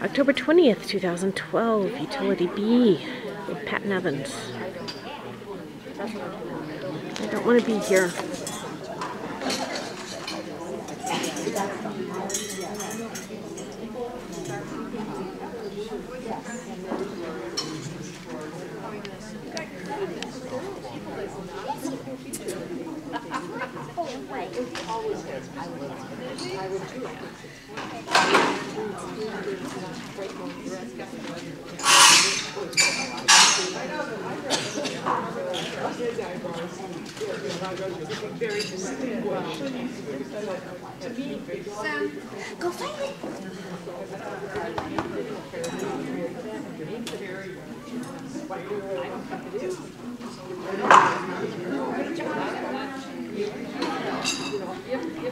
October 20th, 2012, Utility B with Patton Evans. I don't want to be here. Well go find it.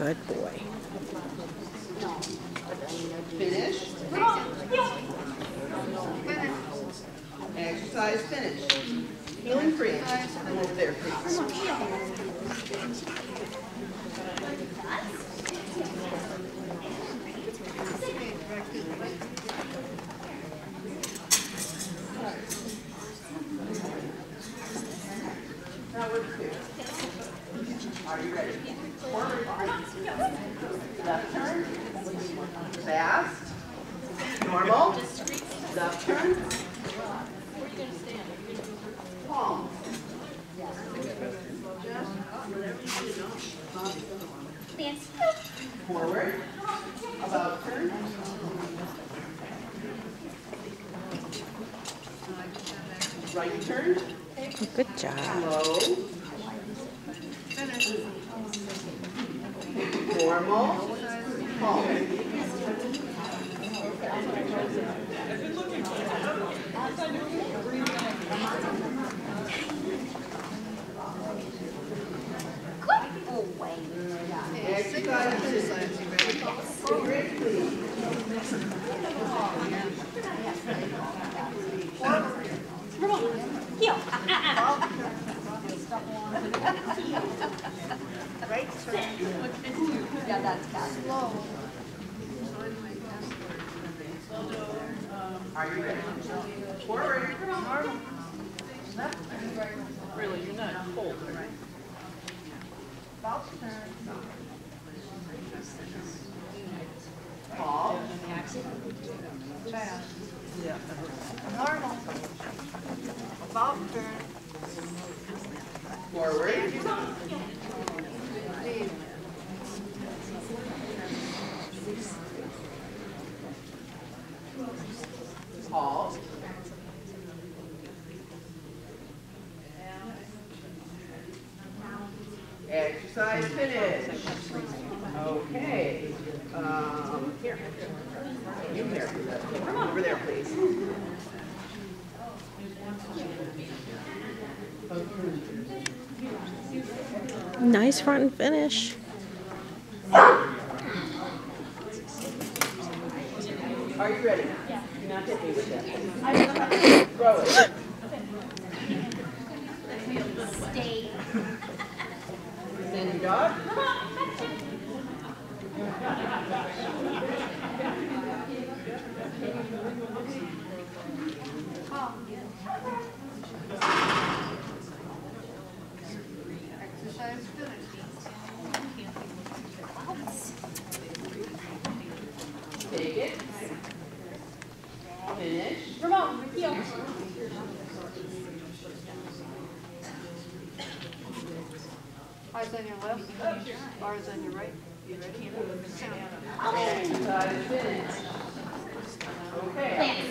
Good boy. Finish. Exercise finished. Heeling free. Come there, please. Are you ready? Forward. Left turn. Fast. Normal. Left turn. Palm. Dance. Forward. About turn. Right turn. Good job. Slow. Normal. Palm. Quick away. Exercise finished. Cigarette, please. Remote, heel. Ah, ah, ah. Yeah, Right? That's bad. Are you ready? Forward. Really, you're not cold, right? Fall. Normal. About turn. Forward. Exercise finished. Okay. Um, here. You here. Over there, please. Nice front and finish. Are you ready? Do not hit me with that. Throw it. Stay. Standing dog. Exercise finished. Take it. Finish. Ramon, heel. Eyes on your left, bars on your right. You ready? Sound. Okay. Plant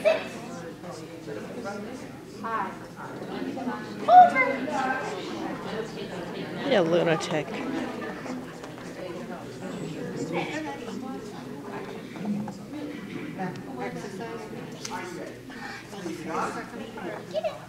six. Over. You lunatic. Exercise. Get it.